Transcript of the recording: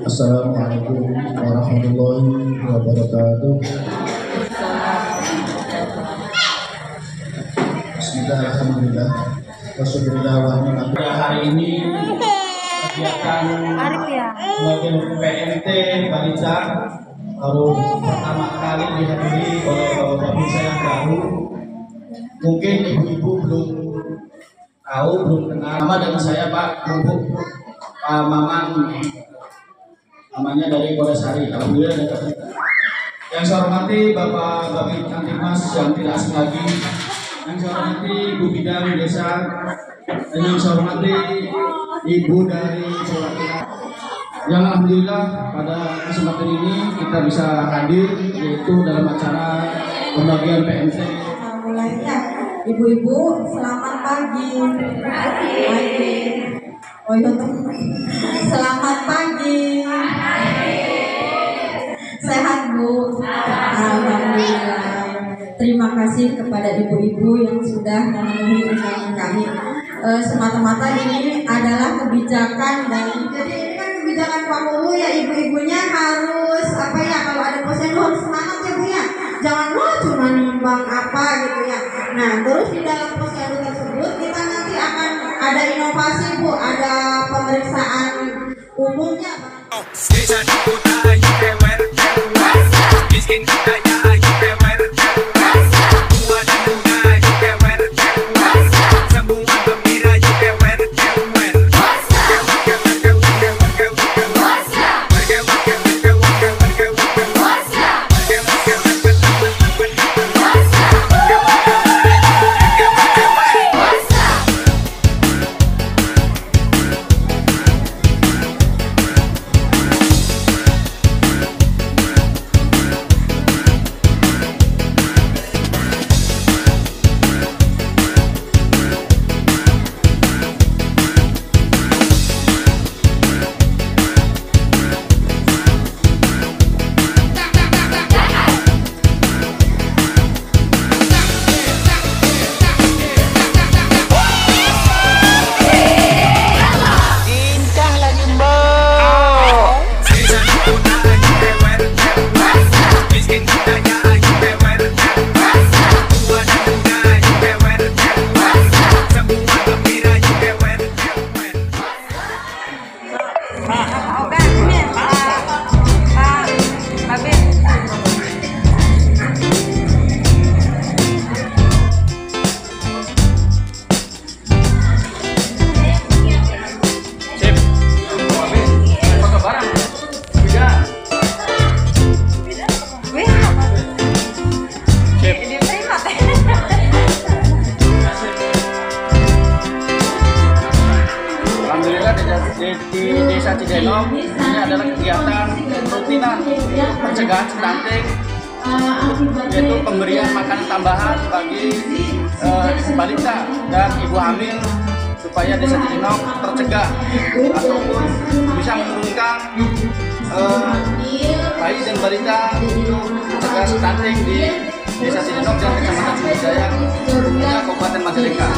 Assalamualaikum warahmatullahi wabarakatuh. Bismillah, Alhamdulillah. Wassalamualaikum hari ini kegiatan sebagai PMT Balita baru pertama kali dihadiri oleh bapak-bapak saya yang baru. Mungkin ibu-ibu belum tahu, belum kenal. Nama dengan saya Pak Bubuk Pak Maman namanya dari Kodasari. Alhamdulillah ada kita. Yang saya hormati Bapak Bapak Kantimas yang tidak asing lagi. Yang saya hormati Ibu Bidang Desa dan yang saya hormati Ibu dari Surakarta. Yang Alhamdulillah pada kesempatan ini kita bisa hadir yaitu dalam acara pembagian PMC mulainya ibu-ibu selamat pagi pagi oh iya selamat pagi kasih kepada ibu-ibu yang sudah memenuhi undangan kami. Eh, semata-mata ini adalah kebijakan dari jadi ini kan kebijakan Pak ya ibu-ibunya harus apa ya kalau ada posyandu harus semangat ya bu ya. Jangan lo cuma nimbang apa gitu ya. Nah terus di dalam posyandu tersebut kita nanti akan ada inovasi bu. Ada pemeriksaan umumnya. Desa di, desa Cidenok ini adalah kegiatan rutinan pencegahan stunting yaitu pemberian makanan tambahan bagi eh, balita dan ibu hamil supaya desa Cidenok tercegah ataupun bisa menurunkan eh, bayi dan balita untuk mencegah stunting di desa Cidenok dan kecamatan tentunya Kabupaten Majalengka.